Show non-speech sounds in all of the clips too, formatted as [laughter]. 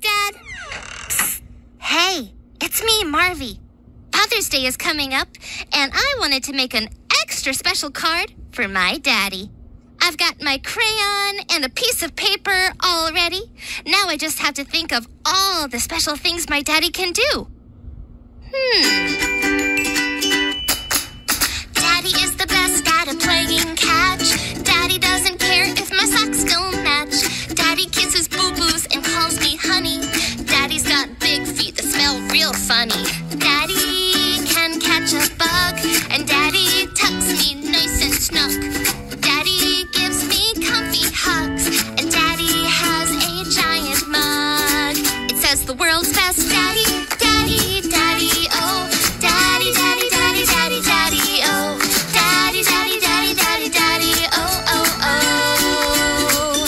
Dad. Psst. Hey, it's me, Marvy. Father's Day is coming up, and I wanted to make an extra special card for my daddy. I've got my crayon and a piece of paper all ready. Now I just have to think of all the special things my daddy can do. Hmm. The world's best daddy, daddy, daddy, oh. Daddy, daddy, daddy, daddy, daddy, oh. Daddy, daddy, daddy, daddy, daddy, oh, oh, oh.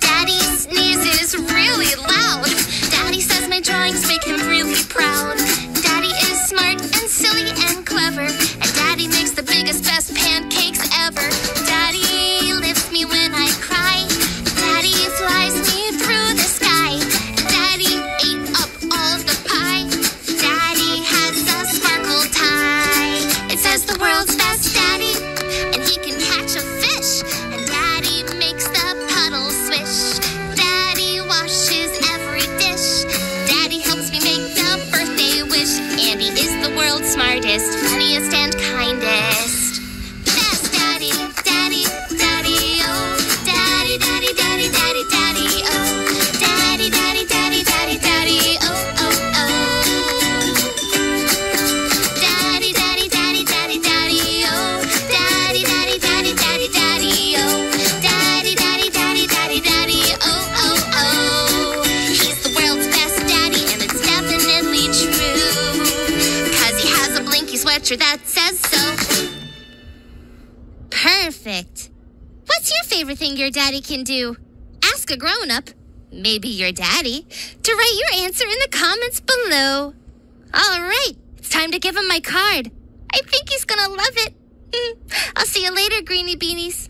Daddy sneezes really loud. Daddy says my drawings make him really proud. Daddy is smart and silly and clever. And Daddy makes the biggest, best pancakes ever. Daddy sweatshirt that says so. Perfect. What's your favorite thing your daddy can do? Ask a grown up, maybe your daddy, to write your answer in the comments below. All right, it's time to give him my card. I think he's gonna love it. [laughs] I'll see you later, Greeny Beanies.